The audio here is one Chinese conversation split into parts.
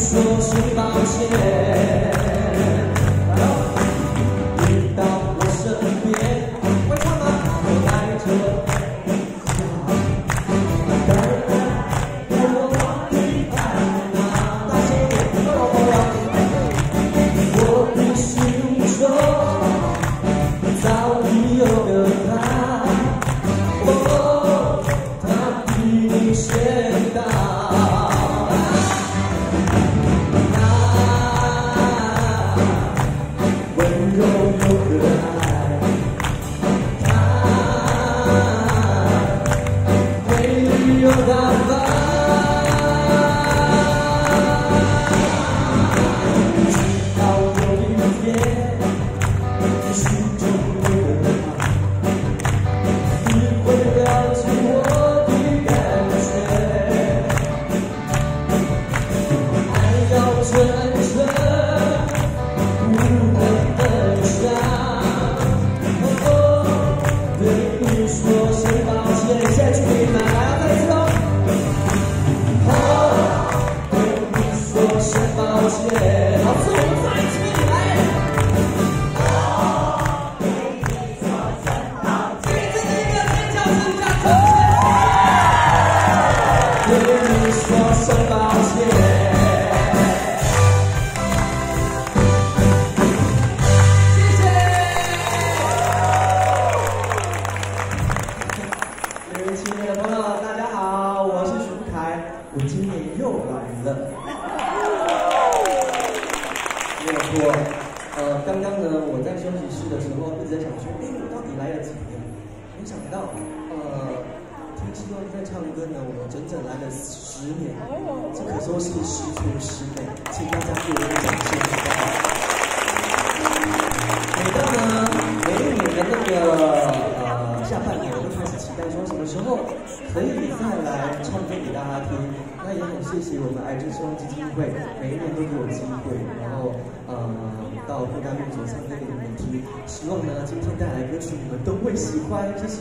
说声抱歉我整整来了十年，这可说是十全十美，请大家给我一个掌声，好不好？每到呢每一年的那个呃下半年，我就开始期待说什么时候可以再来唱歌给大家听。那也很谢谢我们癌症希望基金会，每一年都给我机会，然后呃到不甘命所唱歌给你们听。希望呢今天带来歌曲你们都会喜欢，谢谢。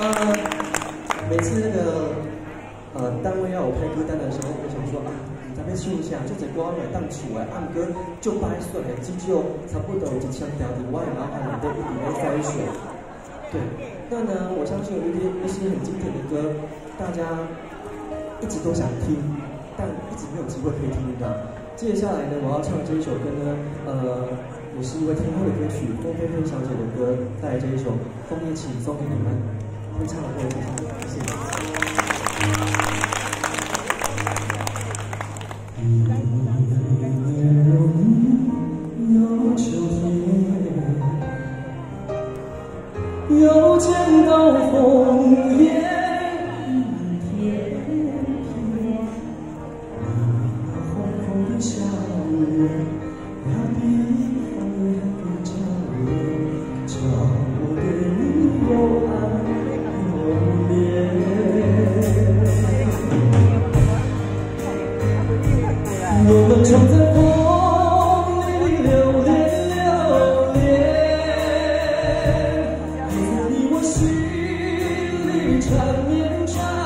呃，每次那个呃单位要我拍歌单的时候，我想说啊。咱们试一下，这只歌买当厝的，按歌就摆选的，只有差不多有一千条的，我也麻烦你都一定要筛选。对，那呢，我相信有一些一些很经典的歌，大家一直都想听，但一直没有机会可以听到。接下来呢，我要唱的这一首歌呢，呃，也是一位天后的歌曲，凤飞飞小姐的歌，带来这一首《枫叶情》送给你们，会唱的，谢谢。有秋天，又见到红叶里缠绵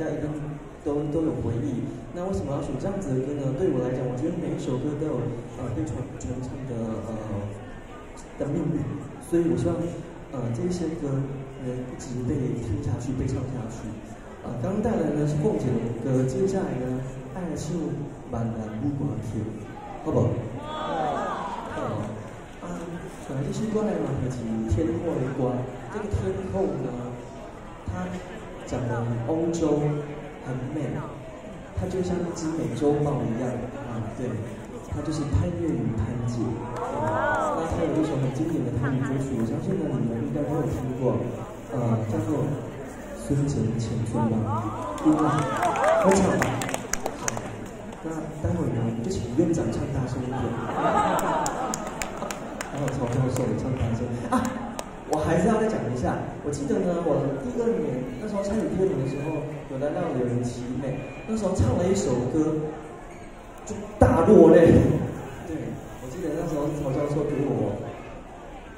大家一定都都有回忆。那为什么要选这样子的歌呢？对我来讲，我觉得每一首歌都有呃被传传唱的呃的命运，所以我希望呃这些歌能一直被听下去，被唱下去。呃，刚带来呢是凤姐的歌，接下来呢爱秀满慢不挂听，好不好？本来就是关来满合集《天后》的关，这个天后呢，它长得欧洲，很美，它就像一只美洲豹一样啊，对，它就是潘粤明潘姐。那它有一首很经典的潘语歌曲，我相信呢你们应该都有听过，呃，叫做《孙晨前春吧，对吧？合唱吧。那待会儿呢，我们就请院长唱大声一点。然后从教授唱大声啊。还是要再讲一下。我记得呢，我第二年那时候参与第二的时候，有来到柳云奇美，那时候唱了一首歌，就大落泪。对，我记得那时候曹教授给我，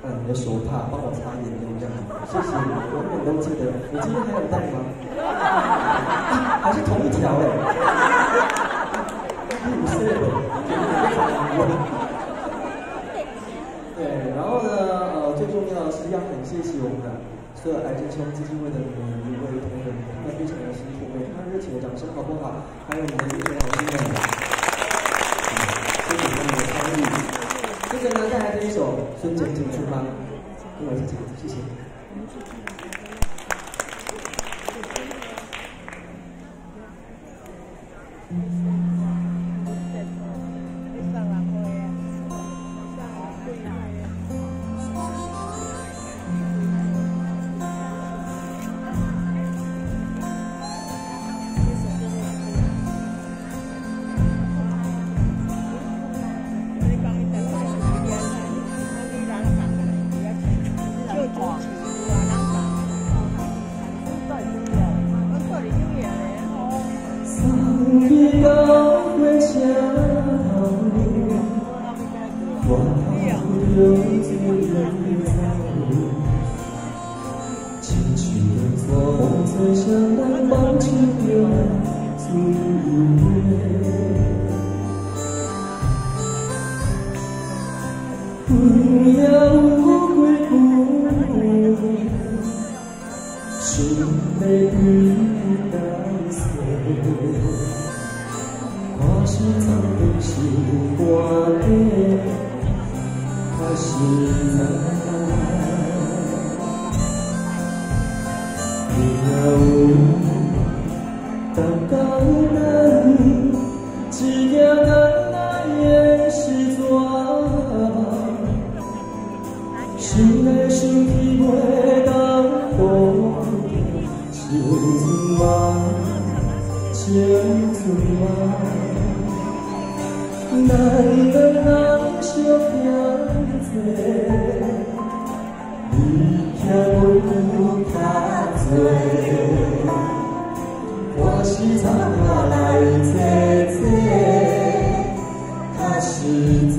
嗯，你的手帕帮我擦眼泪，这样谢谢，我永远都记得。你今天还有带吗？还是同一条哎、欸？不是，对，然后呢？谢谢我们的特爱之声基金会的每一位同仁，那非常的辛苦，非常热情的掌声好不好？还有我们的主持人同们，谢谢他们的参与。接着呢，带来这一首《孙晨晨出发》，跟我一起唱，谢谢。心被云雾带走，或是藏在心底。想着我咱二人想到这你却不知道我是怎么来的这他是界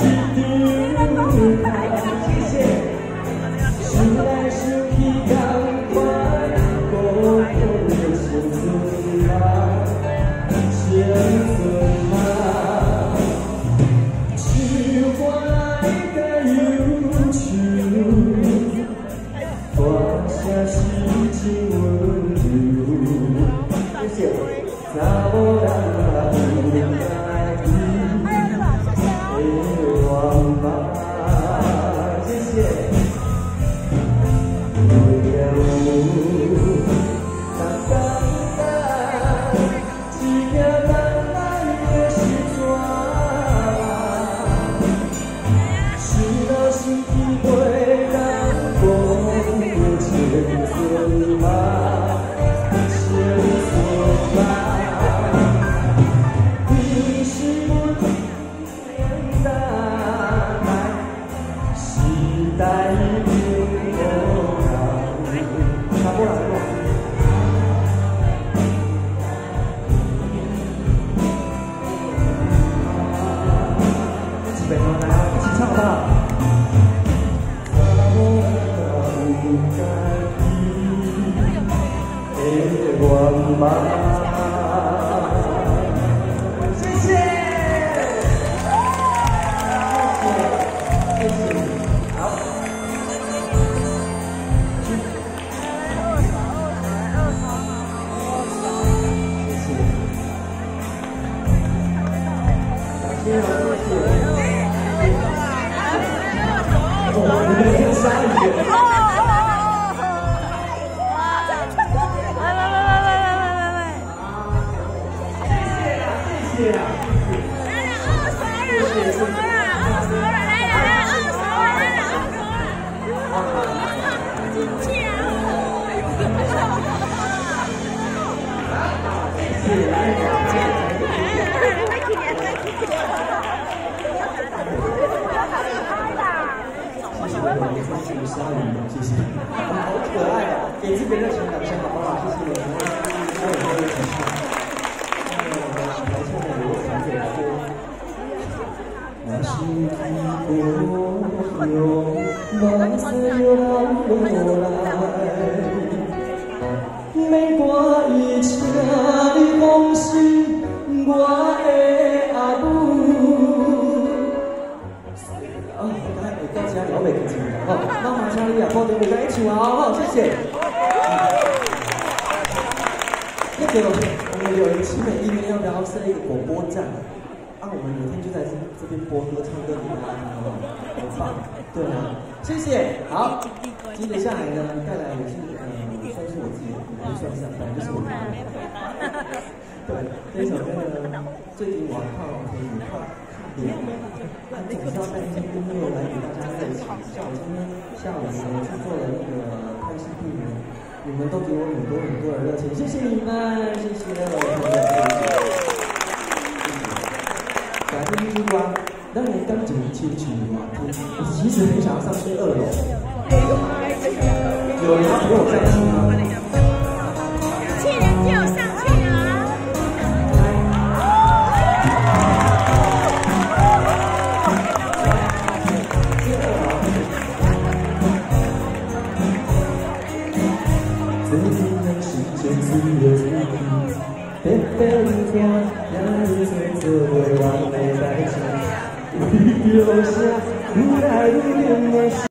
Love. buồn bã. 好可爱。阿是天公有法子让我，谢谢。们有一个奇美医院要不要设一个广播站？啊，我们每天就在这这边播歌、唱歌给大家听，好不好？很棒，对啊，谢谢。好，接着下来呢，带来也是呃，算是我自己，不算是，反正就是我的。对，这首歌呢，最近我靠可以靠看脸，他总是要带一些音乐来给大家在一起。像我今天下午呢去做了那个拍视频，你们都给我很多很多的热情，谢谢你们，谢谢，谢谢。感谢绿光，让你刚进进去嘛，我其实很想要上去二楼，有人要陪我上去吗？留下如来如莲的。